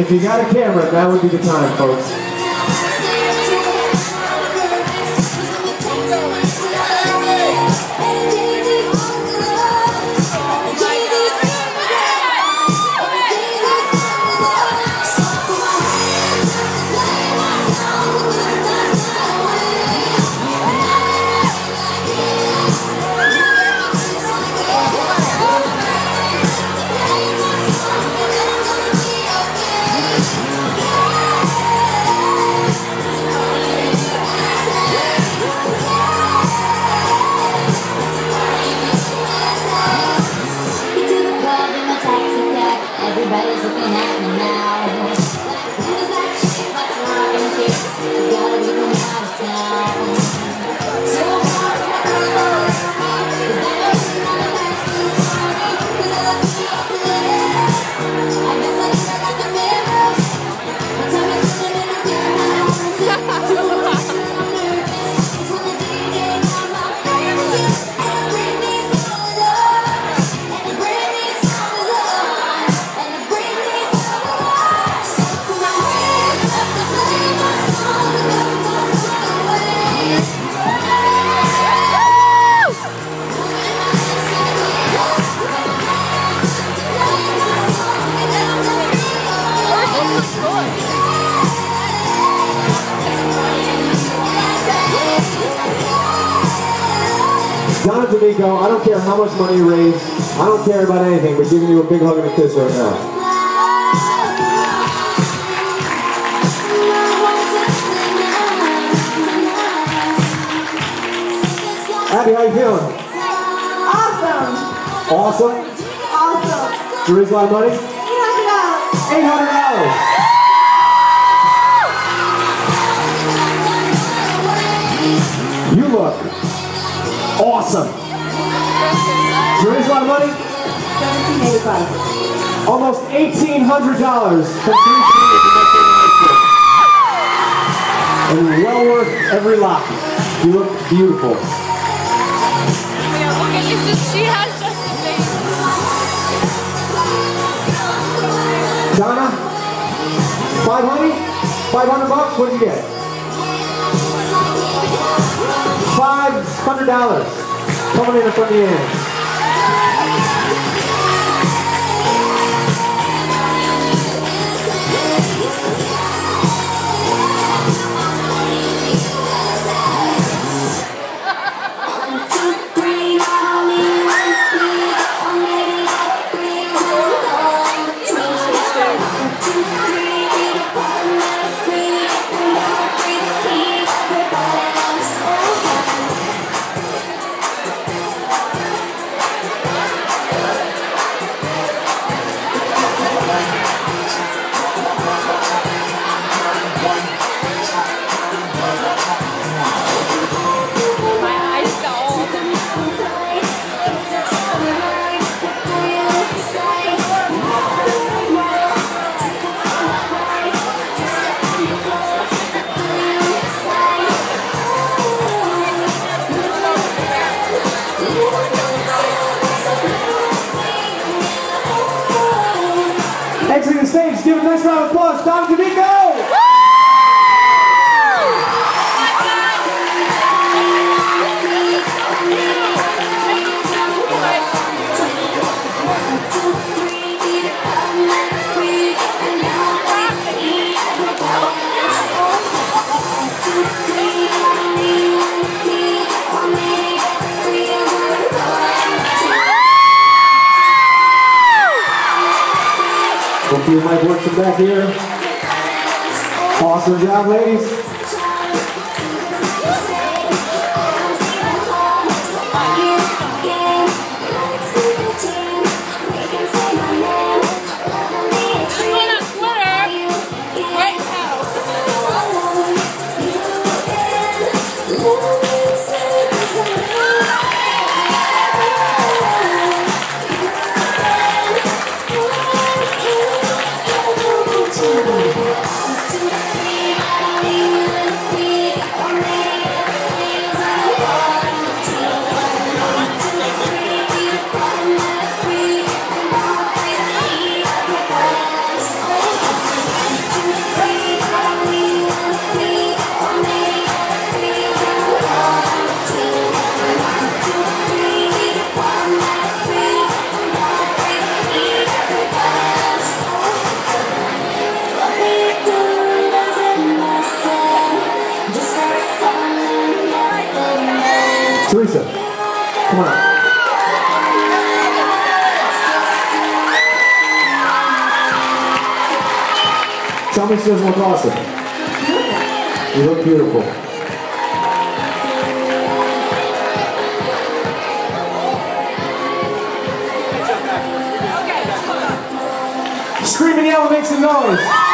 If you got a camera, that would be the time, folks. Donna D'Amico, I don't care how much money you raise, I don't care about anything, but giving you a big hug and a kiss right now. Abby, how you feeling? Awesome! Awesome? Awesome! You raise a lot of money? You know, $800! You look awesome. Raise a lot of money? 1785. Almost $1,800 from. And well worth every lot. You look beautiful. She has just. Donna, 500? 500 bucks? What did you get? $500 coming in in front of the end. Stage, give a nice round of applause, Donna D'Amico! Mic works from back here. Awesome job, ladies. Teresa, come on. Tell me she doesn't look awesome. You look beautiful. Scream and yell and noise.